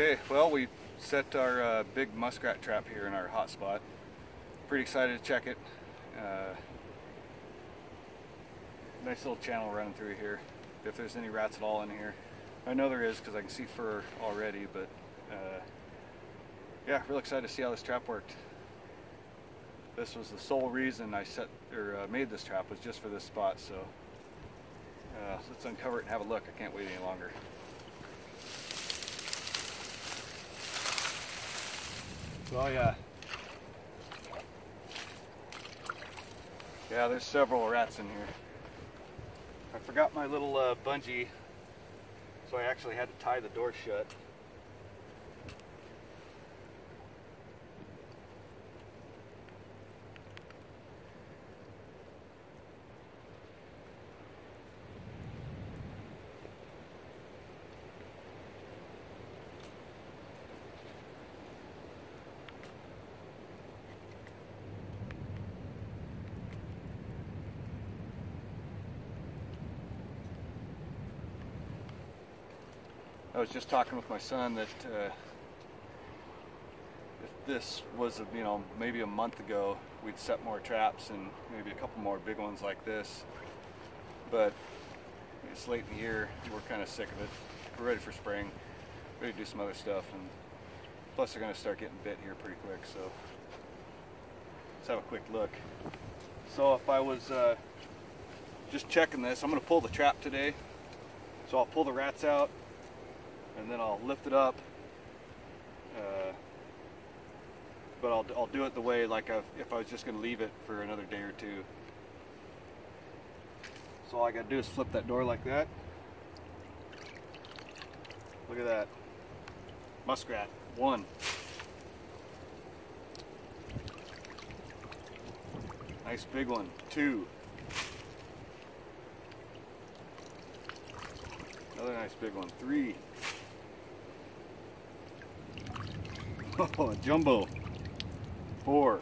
Okay, well we set our uh, big muskrat trap here in our hot spot. Pretty excited to check it. Uh, nice little channel running through here. If there's any rats at all in here. I know there is because I can see fur already, but uh, yeah, real excited to see how this trap worked. This was the sole reason I set or uh, made this trap was just for this spot. So uh, let's uncover it and have a look. I can't wait any longer. Oh yeah. Yeah, there's several rats in here. I forgot my little uh, bungee, so I actually had to tie the door shut. I was just talking with my son that uh, if this was, you know, maybe a month ago, we'd set more traps and maybe a couple more big ones like this. But it's late in the year, we're kind of sick of it. We're ready for spring, ready to do some other stuff, and plus they're going to start getting bit here pretty quick. So let's have a quick look. So if I was uh, just checking this, I'm going to pull the trap today. So I'll pull the rats out and then I'll lift it up. Uh, but I'll, I'll do it the way like I've, if I was just going to leave it for another day or two. So all I got to do is flip that door like that. Look at that. Muskrat, one. Nice big one, two. Another nice big one, three. Oh, jumbo. Four.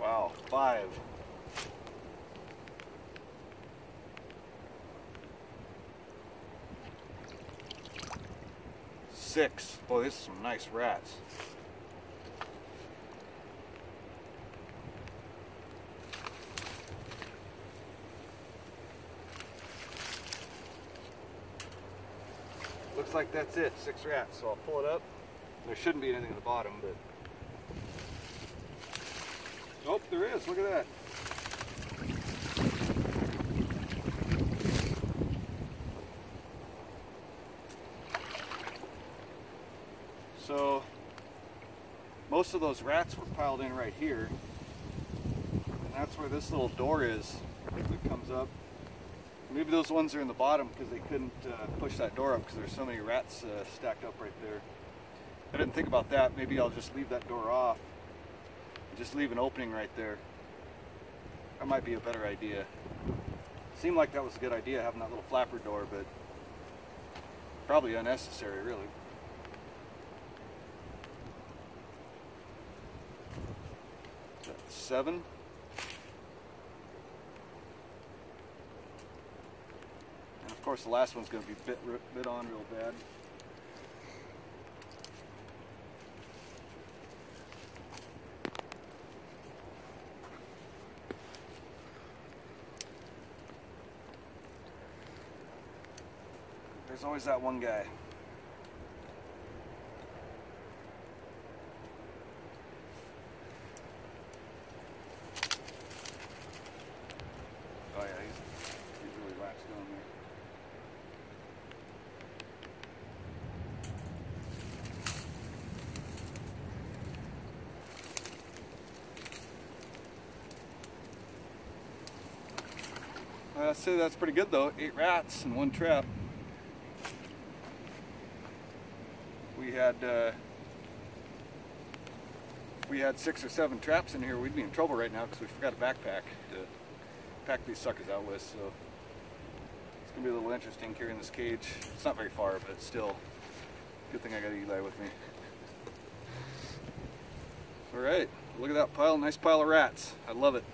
Wow, five. Six. Boy, this is some nice rats. Looks like that's it, six rats. So I'll pull it up. There shouldn't be anything at the bottom, but. Oh, there is, look at that. So, most of those rats were piled in right here. And that's where this little door is that comes up. Maybe those ones are in the bottom because they couldn't uh, push that door up because there's so many rats uh, stacked up right there. I didn't think about that. Maybe I'll just leave that door off. Just leave an opening right there. That might be a better idea. Seemed like that was a good idea having that little flapper door, but probably unnecessary really. That's seven. Of course, the last one's going to be bit, bit on real bad. There's always that one guy. Oh yeah, he's, he's really latched on there. Say that's pretty good though. Eight rats in one trap. We had uh, we had six or seven traps in here, we'd be in trouble right now because we forgot a backpack to pack these suckers out with. So it's gonna be a little interesting carrying this cage. It's not very far, but still, good thing I got Eli with me. All right, look at that pile, nice pile of rats. I love it.